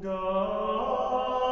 God.